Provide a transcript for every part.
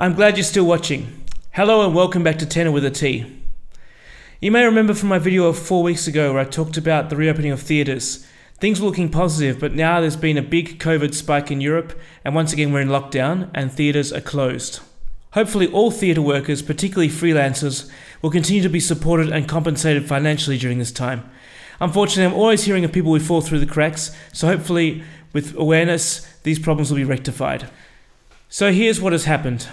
I'm glad you're still watching. Hello and welcome back to Tenor with a Tea. You may remember from my video of four weeks ago where I talked about the reopening of theatres. Things were looking positive, but now there's been a big COVID spike in Europe, and once again we're in lockdown and theatres are closed. Hopefully, all theatre workers, particularly freelancers, will continue to be supported and compensated financially during this time. Unfortunately, I'm always hearing of people who fall through the cracks, so hopefully, with awareness, these problems will be rectified. So, here's what has happened.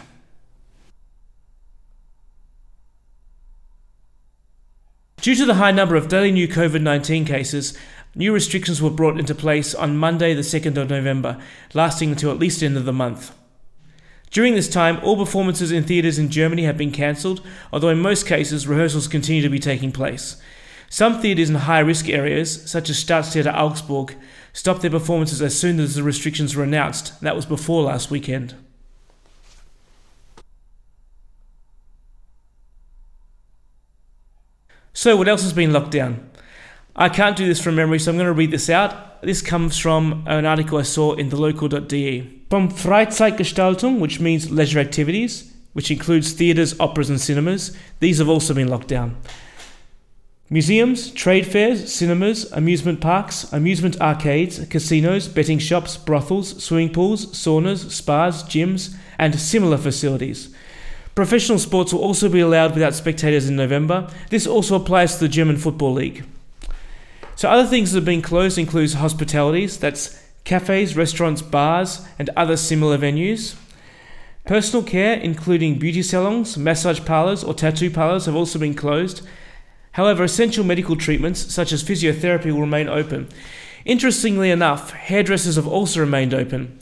Due to the high number of daily new COVID 19 cases, new restrictions were brought into place on Monday, the 2nd of November, lasting until at least the end of the month. During this time, all performances in theatres in Germany have been cancelled, although in most cases, rehearsals continue to be taking place. Some theatres in high risk areas, such as Staatstheater Augsburg, stopped their performances as soon as the restrictions were announced. That was before last weekend. So, what else has been locked down? I can't do this from memory, so I'm going to read this out. This comes from an article I saw in the local.de. From Freizeitgestaltung, which means leisure activities, which includes theatres, operas, and cinemas, these have also been locked down. Museums, trade fairs, cinemas, amusement parks, amusement arcades, casinos, betting shops, brothels, swimming pools, saunas, spas, gyms, and similar facilities. Professional sports will also be allowed without spectators in November. This also applies to the German Football League. So other things that have been closed includes hospitalities, that's cafes, restaurants, bars, and other similar venues. Personal care, including beauty salons, massage parlors, or tattoo parlors, have also been closed. However, essential medical treatments, such as physiotherapy, will remain open. Interestingly enough, hairdressers have also remained open.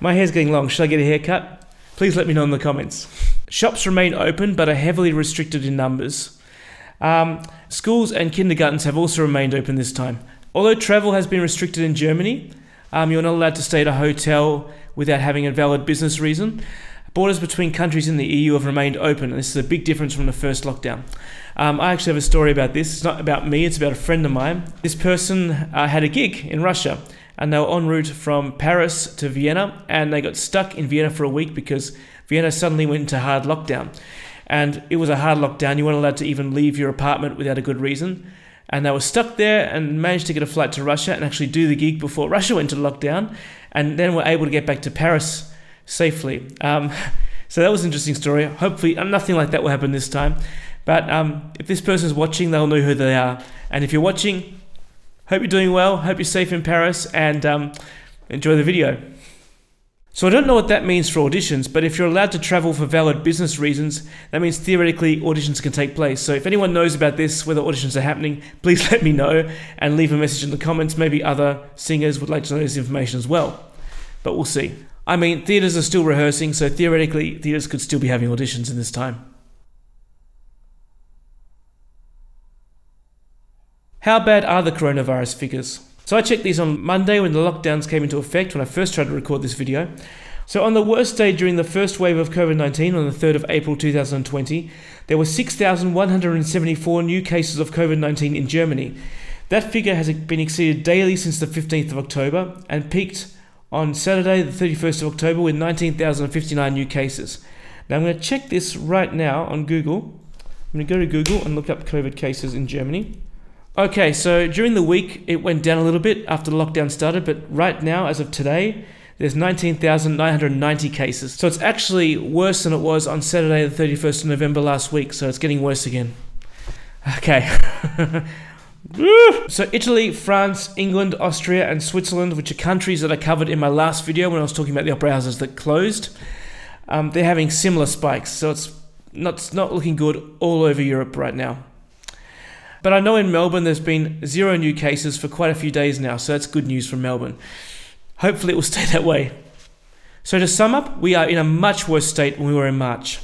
My hair's getting long. Should I get a haircut? Please let me know in the comments. Shops remain open but are heavily restricted in numbers. Um, schools and kindergartens have also remained open this time. Although travel has been restricted in Germany, um, you're not allowed to stay at a hotel without having a valid business reason. Borders between countries in the EU have remained open, and this is a big difference from the first lockdown. Um, I actually have a story about this. It's not about me, it's about a friend of mine. This person uh, had a gig in Russia and they were en route from Paris to Vienna, and they got stuck in Vienna for a week because Vienna suddenly went into hard lockdown. And it was a hard lockdown, you weren't allowed to even leave your apartment without a good reason. And they were stuck there and managed to get a flight to Russia and actually do the gig before Russia went into lockdown, and then were able to get back to Paris safely. Um, so that was an interesting story. Hopefully, nothing like that will happen this time. But um, if this person is watching, they'll know who they are. And if you're watching, Hope you're doing well. Hope you're safe in Paris and um, enjoy the video. So I don't know what that means for auditions, but if you're allowed to travel for valid business reasons, that means theoretically auditions can take place. So if anyone knows about this, whether auditions are happening, please let me know and leave a message in the comments. Maybe other singers would like to know this information as well. But we'll see. I mean, theatres are still rehearsing, so theoretically, theatres could still be having auditions in this time. How bad are the coronavirus figures? So I checked these on Monday when the lockdowns came into effect when I first tried to record this video. So on the worst day during the first wave of COVID-19 on the 3rd of April 2020, there were 6,174 new cases of COVID-19 in Germany. That figure has been exceeded daily since the 15th of October and peaked on Saturday the 31st of October with 19,059 new cases. Now I'm going to check this right now on Google. I'm going to go to Google and look up COVID cases in Germany. Okay, so during the week it went down a little bit after the lockdown started, but right now, as of today, there's 19,990 cases. So it's actually worse than it was on Saturday, the 31st of November last week, so it's getting worse again. Okay. so Italy, France, England, Austria, and Switzerland, which are countries that I covered in my last video when I was talking about the opera houses that closed, um, they're having similar spikes. So it's not, it's not looking good all over Europe right now. But I know in Melbourne there's been zero new cases for quite a few days now, so that's good news from Melbourne. Hopefully it will stay that way. So to sum up, we are in a much worse state than we were in March.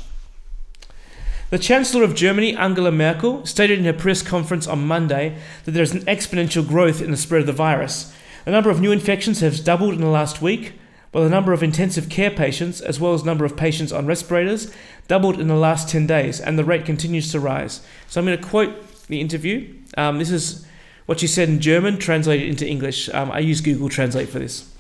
The Chancellor of Germany, Angela Merkel, stated in her press conference on Monday that there is an exponential growth in the spread of the virus. The number of new infections has doubled in the last week, while the number of intensive care patients, as well as number of patients on respirators, doubled in the last 10 days, and the rate continues to rise. So I'm going to quote the interview. Um, this is what she said in German, translated into English. Um, I use Google Translate for this.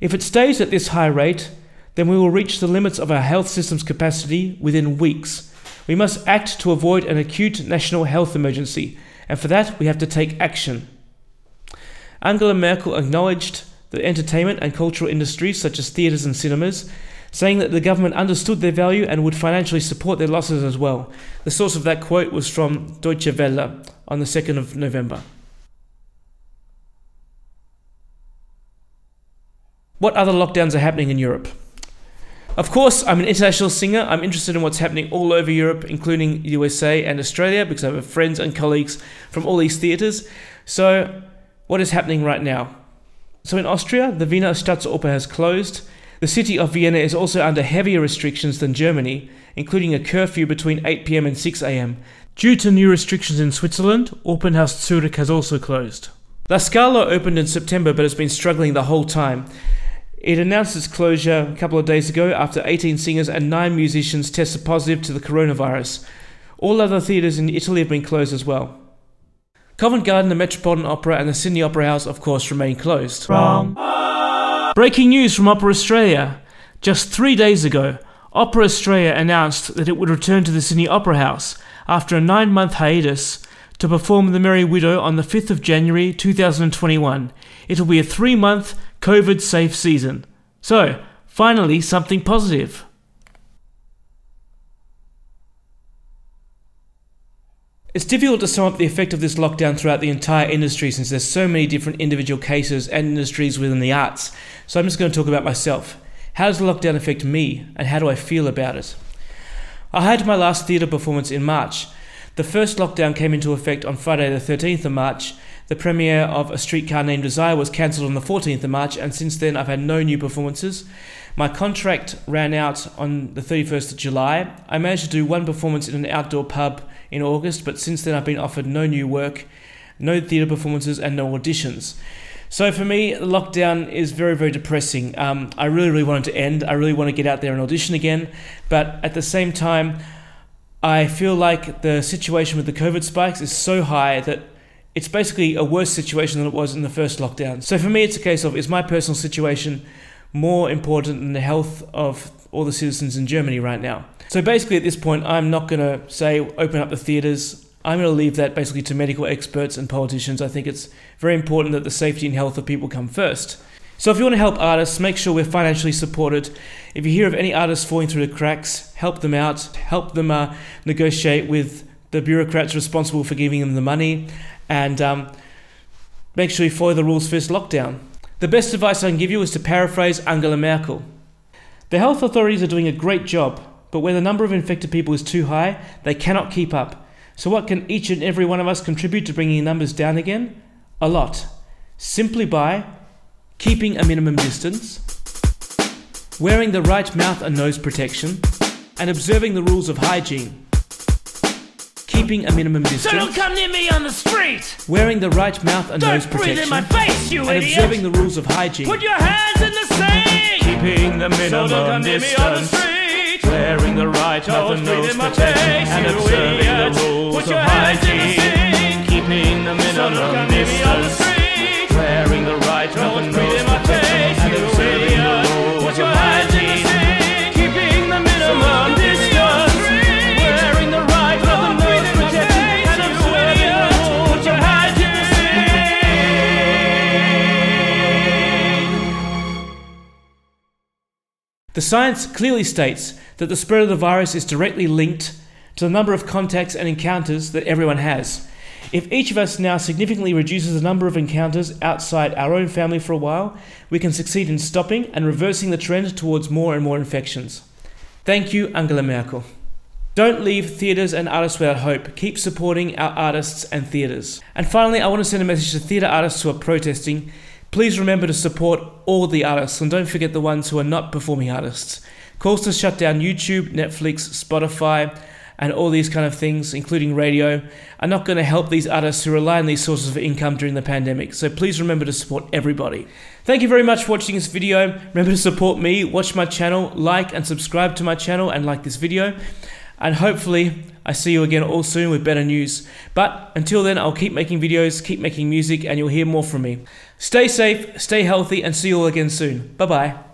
If it stays at this high rate, then we will reach the limits of our health system's capacity within weeks. We must act to avoid an acute national health emergency, and for that we have to take action. Angela Merkel acknowledged that entertainment and cultural industries such as theatres and cinemas, saying that the government understood their value and would financially support their losses as well. The source of that quote was from Deutsche Welle on the 2nd of November. What other lockdowns are happening in Europe? Of course, I'm an international singer. I'm interested in what's happening all over Europe, including USA and Australia, because I have friends and colleagues from all these theatres. So, what is happening right now? So, in Austria, the Wiener Staatsoper has closed. The city of Vienna is also under heavier restrictions than Germany, including a curfew between 8 pm and 6 am. Due to new restrictions in Switzerland, Opernhaus Zurich has also closed. La Scala opened in September but has been struggling the whole time. It announced its closure a couple of days ago after 18 singers and 9 musicians tested positive to the coronavirus. All other theatres in Italy have been closed as well. Covent Garden, the Metropolitan Opera, and the Sydney Opera House, of course, remain closed. Breaking news from Opera Australia. Just three days ago, Opera Australia announced that it would return to the Sydney Opera House after a nine month hiatus to perform The Merry Widow on the 5th of January 2021. It'll be a three month COVID safe season. So, finally, something positive. It's difficult to sum up the effect of this lockdown throughout the entire industry since there's so many different individual cases and industries within the arts. So I'm just going to talk about myself. How does the lockdown affect me and how do I feel about it? I had my last theatre performance in March. The first lockdown came into effect on Friday the 13th of March the premiere of A Streetcar Named Desire was cancelled on the 14th of March, and since then I've had no new performances. My contract ran out on the 31st of July. I managed to do one performance in an outdoor pub in August, but since then I've been offered no new work, no theatre performances, and no auditions. So for me, the lockdown is very, very depressing. Um, I really, really want it to end. I really want to get out there and audition again, but at the same time, I feel like the situation with the COVID spikes is so high that it's basically a worse situation than it was in the first lockdown. So for me, it's a case of is my personal situation more important than the health of all the citizens in Germany right now? So basically, at this point, I'm not going to say open up the theatres. I'm going to leave that basically to medical experts and politicians. I think it's very important that the safety and health of people come first. So if you want to help artists, make sure we're financially supported. If you hear of any artists falling through the cracks, help them out, help them uh, negotiate with the bureaucrats responsible for giving them the money and um, make sure you follow the rules first lockdown. The best advice I can give you is to paraphrase Angela Merkel. The health authorities are doing a great job, but when the number of infected people is too high, they cannot keep up. So, what can each and every one of us contribute to bringing numbers down again? A lot. Simply by keeping a minimum distance, wearing the right mouth and nose protection, and observing the rules of hygiene keeping a minimum distance. So don't come near me on the street. Wearing the right mouth and don't nose protection. breathe in my face, you and idiot. observing the rules of hygiene. Put your hands in the sink. Keeping the minimum so don't come near on the distance. street. Wearing the right mouth Don't and breathe nose in my protection. face, And observing the rules of your hands in the hygiene. Keeping the minimum come near me on the distance. The science clearly states that the spread of the virus is directly linked to the number of contacts and encounters that everyone has. If each of us now significantly reduces the number of encounters outside our own family for a while, we can succeed in stopping and reversing the trend towards more and more infections. Thank you, Angela Merkel. Don't leave theatres and artists without hope. Keep supporting our artists and theatres. And finally, I want to send a message to theatre artists who are protesting. Please remember to support all the artists and don't forget the ones who are not performing artists. Calls to shut down YouTube, Netflix, Spotify, and all these kind of things, including radio, are not going to help these artists who rely on these sources of income during the pandemic. So please remember to support everybody. Thank you very much for watching this video. Remember to support me, watch my channel, like and subscribe to my channel, and like this video. And hopefully, I see you again all soon with better news. But until then, I'll keep making videos, keep making music, and you'll hear more from me. Stay safe, stay healthy, and see you all again soon. Bye bye.